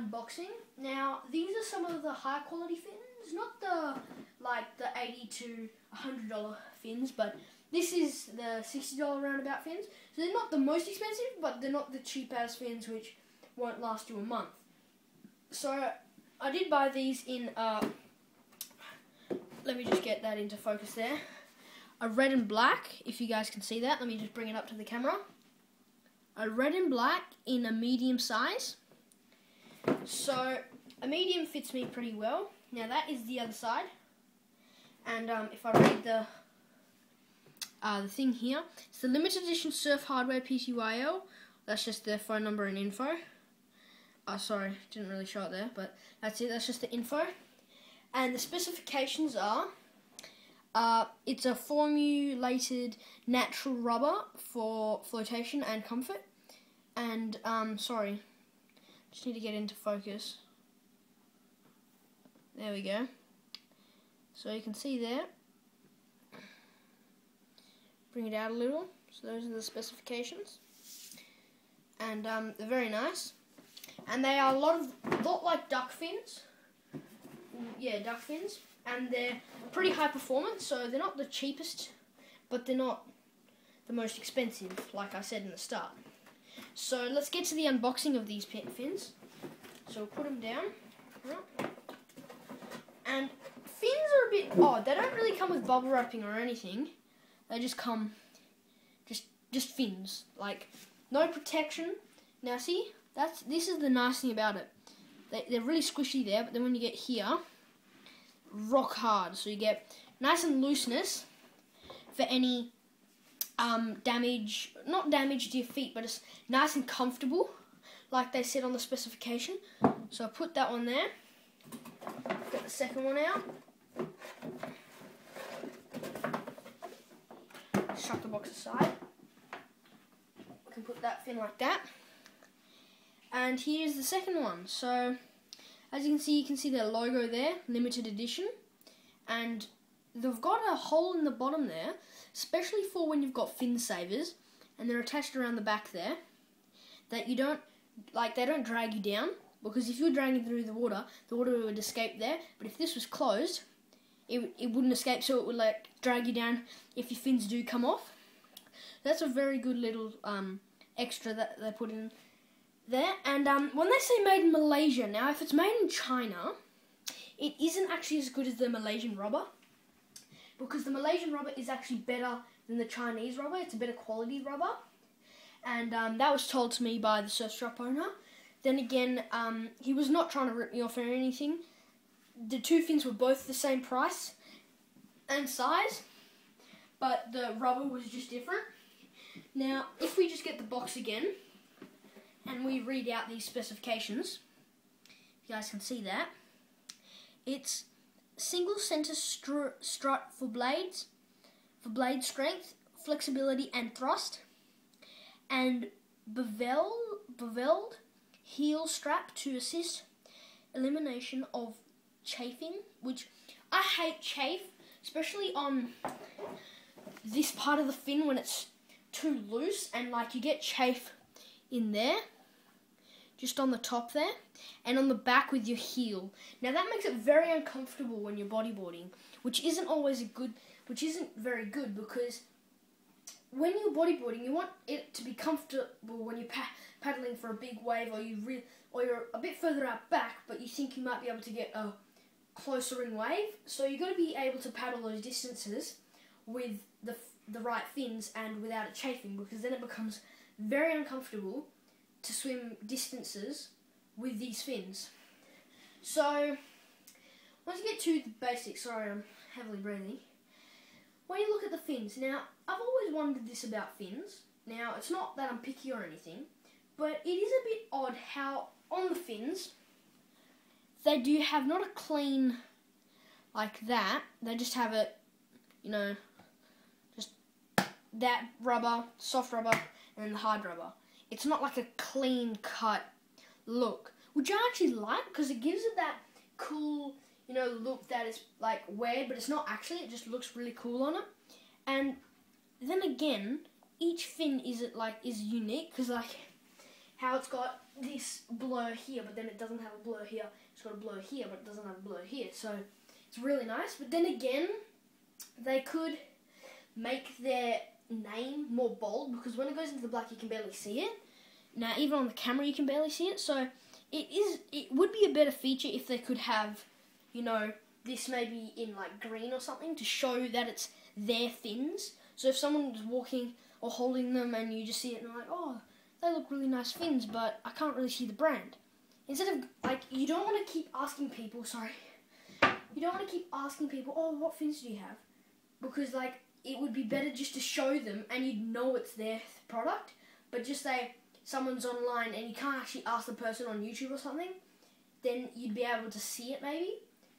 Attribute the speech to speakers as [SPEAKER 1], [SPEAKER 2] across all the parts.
[SPEAKER 1] unboxing. Now, these are some of the high quality fins, not the like the 80 to $100 fins, but this is the $60 roundabout fins. So they're not the most expensive, but they're not the cheap ass fins which won't last you a month. So I did buy these in, uh, let me just get that into focus there. A red and black, if you guys can see that. Let me just bring it up to the camera. A red and black in a medium size. So a medium fits me pretty well. Now that is the other side. And um, if I read the uh, the thing here, it's the limited edition Surf Hardware PTYL. That's just their phone number and info. Oh, sorry, didn't really show it there, but that's it. That's just the info. And the specifications are, uh, it's a formulated natural rubber for flotation and comfort. And um, sorry, just need to get into focus. There we go. So you can see there. Bring it out a little. So those are the specifications. And um, they're very nice. And they are a lot of, lot like duck fins. Yeah, duck fins. And they're pretty high performance, so they're not the cheapest, but they're not the most expensive, like I said in the start. So let's get to the unboxing of these fins. So we'll put them down. And fins are a bit odd. They don't really come with bubble wrapping or anything. They just come, just just fins. Like no protection. Now see, that's this is the nice thing about it. They, they're really squishy there, but then when you get here, rock hard. So you get nice and looseness for any um, damage, not damage to your feet, but it's nice and comfortable, like they said on the specification. So I put that one there. Get the second one out. Shut the box aside. I can put that fin like that. And here's the second one. So, as you can see, you can see their logo there, limited edition. And they've got a hole in the bottom there, especially for when you've got fin savers, and they're attached around the back there, that you don't, like, they don't drag you down. Because if you're dragging through the water, the water would escape there. But if this was closed, it, it wouldn't escape, so it would like drag you down if your fins do come off. That's a very good little um, extra that they put in there. And um, when they say made in Malaysia, now if it's made in China, it isn't actually as good as the Malaysian rubber because the Malaysian rubber is actually better than the Chinese rubber. It's a better quality rubber, and um, that was told to me by the surf shop owner. Then again, um, he was not trying to rip me off or anything. The two fins were both the same price and size, but the rubber was just different. Now, if we just get the box again and we read out these specifications, you guys can see that. It's single center str strut for blades, for blade strength, flexibility, and thrust, and bevel, beveled heel strap to assist elimination of chafing, which I hate chafe, especially on this part of the fin when it's too loose and like you get chafe in there, just on the top there, and on the back with your heel. Now that makes it very uncomfortable when you're bodyboarding, which isn't always a good, which isn't very good because when you're bodyboarding, you want it to be comfortable when you're pa paddling for a big wave, or you re- or you're a bit further out back, but you think you might be able to get a closer in wave. So you've got to be able to paddle those distances with the the right fins and without it chafing, because then it becomes very uncomfortable to swim distances with these fins. So once you get to the basics, sorry, I'm heavily breathing when you look at the fins, now I've always wondered this about fins. Now it's not that I'm picky or anything, but it is a bit odd how on the fins they do have not a clean like that. They just have it, you know, just that rubber, soft rubber, and then the hard rubber. It's not like a clean cut look, which I actually like because it gives it that cool you know, look that is like weird, but it's not actually. It just looks really cool on it. And then again, each fin is it like is unique because like how it's got this blur here, but then it doesn't have a blur here. It's got a blur here, but it doesn't have a blur here. So it's really nice. But then again, they could make their name more bold because when it goes into the black, you can barely see it. Now, even on the camera, you can barely see it. So it is. It would be a better feature if they could have, you know, this maybe in like green or something to show that it's their fins. So if someone someone's walking or holding them and you just see it and like, oh, they look really nice fins, but I can't really see the brand. Instead of like, you don't want to keep asking people. Sorry, you don't want to keep asking people, oh, what fins do you have? Because like it would be better just to show them and you'd know it's their product. But just say someone's online and you can't actually ask the person on YouTube or something, then you'd be able to see it maybe.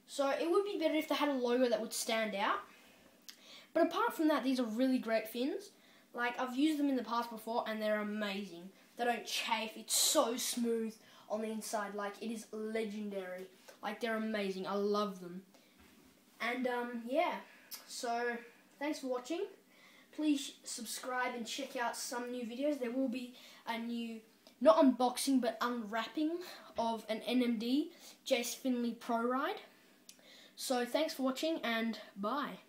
[SPEAKER 1] So it would be better if they had a logo that would stand out. But apart from that, these are really great fins. Like I've used them in the past before and they're amazing. They don't chafe. It's so smooth on the inside. Like it is legendary. Like they're amazing. I love them. And um yeah. So thanks for watching. Please subscribe and check out some new videos. There will be a new not unboxing but unwrapping of an NMD Jase Finlay Pro Ride. So thanks for watching and bye.